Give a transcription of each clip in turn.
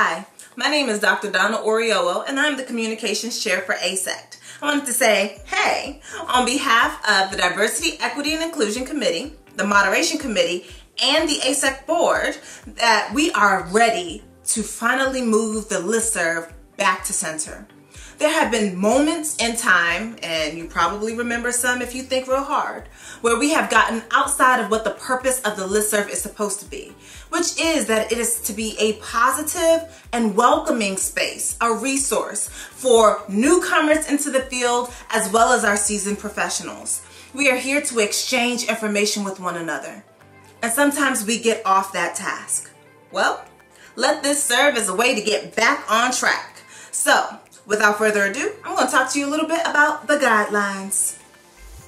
Hi, my name is Dr. Donna Oriowo and I'm the Communications Chair for AASECT. I wanted to say, hey, on behalf of the Diversity, Equity, and Inclusion Committee, the Moderation Committee, and the AASECT Board, that we are ready to finally move the listserv back to center. There have been moments in time, and you probably remember some if you think real hard, where we have gotten outside of what the purpose of the listserv is supposed to be, which is that it is to be a positive and welcoming space, a resource for newcomers into the field as well as our seasoned professionals. We are here to exchange information with one another. And sometimes we get off that task. Well, let this serve as a way to get back on track. So, Without further ado, I'm going to talk to you a little bit about the guidelines.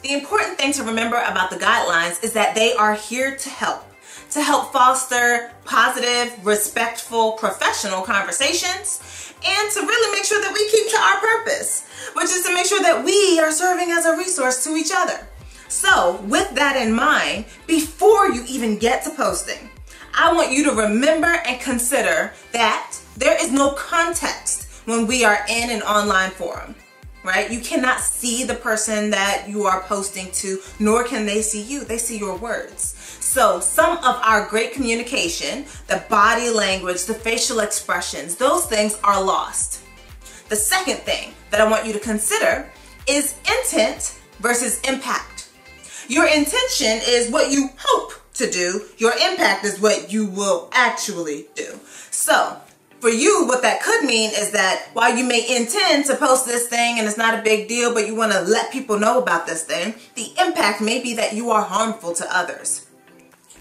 The important thing to remember about the guidelines is that they are here to help. To help foster positive, respectful, professional conversations and to really make sure that we keep to our purpose, which is to make sure that we are serving as a resource to each other. So with that in mind, before you even get to posting, I want you to remember and consider that there is no context when we are in an online forum, right? You cannot see the person that you are posting to, nor can they see you. They see your words. So some of our great communication, the body language, the facial expressions, those things are lost. The second thing that I want you to consider is intent versus impact. Your intention is what you hope to do. Your impact is what you will actually do. So for you, what that could mean is that while you may intend to post this thing and it's not a big deal, but you want to let people know about this thing, the impact may be that you are harmful to others.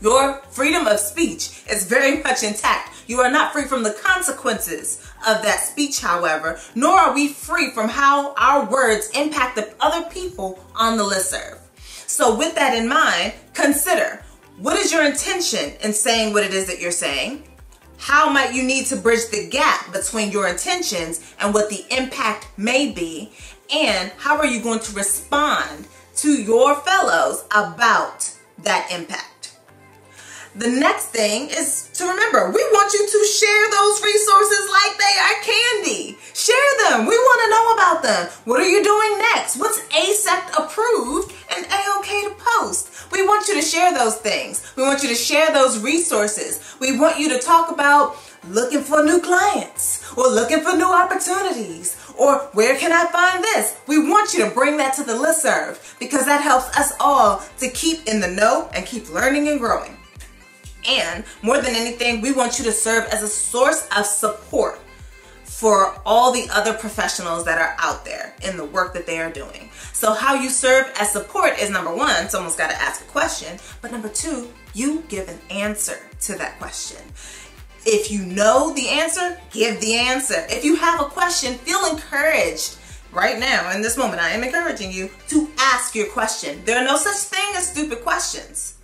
Your freedom of speech is very much intact. You are not free from the consequences of that speech, however, nor are we free from how our words impact the other people on the listserv. So with that in mind, consider what is your intention in saying what it is that you're saying? How might you need to bridge the gap between your intentions and what the impact may be? And how are you going to respond to your fellows about that impact? The next thing is to remember, we want you to share those resources like they are candy. Share them. We want to know about them. What are things. We want you to share those resources. We want you to talk about looking for new clients or looking for new opportunities or where can I find this? We want you to bring that to the listserv because that helps us all to keep in the know and keep learning and growing. And more than anything, we want you to serve as a source of support for all the other professionals that are out there in the work that they are doing. So how you serve as support is number one, someone's got to ask a question, but number two, you give an answer to that question. If you know the answer, give the answer. If you have a question, feel encouraged right now in this moment. I am encouraging you to ask your question. There are no such thing as stupid questions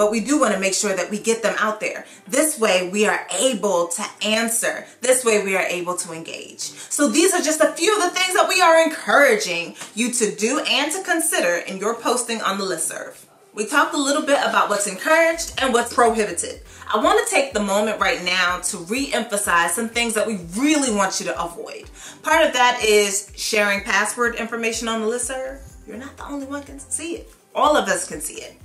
but we do want to make sure that we get them out there. This way we are able to answer. This way we are able to engage. So these are just a few of the things that we are encouraging you to do and to consider in your posting on the listserv. We talked a little bit about what's encouraged and what's prohibited. I want to take the moment right now to re-emphasize some things that we really want you to avoid. Part of that is sharing password information on the listserv. You're not the only one can see it. All of us can see it.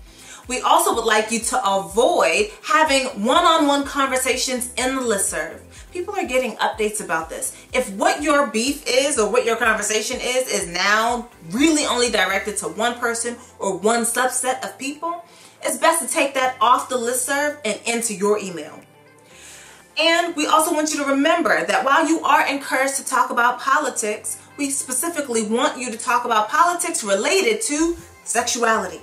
We also would like you to avoid having one-on-one -on -one conversations in the listserv. People are getting updates about this. If what your beef is or what your conversation is is now really only directed to one person or one subset of people, it's best to take that off the listserv and into your email. And we also want you to remember that while you are encouraged to talk about politics, we specifically want you to talk about politics related to sexuality.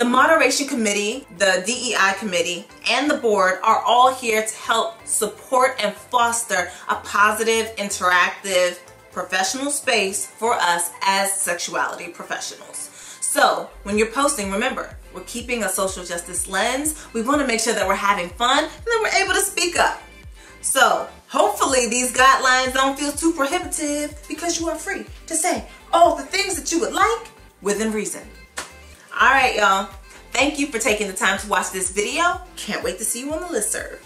The Moderation Committee, the DEI Committee, and the board are all here to help support and foster a positive, interactive, professional space for us as sexuality professionals. So when you're posting, remember, we're keeping a social justice lens. We want to make sure that we're having fun and that we're able to speak up. So hopefully these guidelines don't feel too prohibitive because you are free to say all the things that you would like within reason. All right, y'all. Thank you for taking the time to watch this video. Can't wait to see you on the listserv.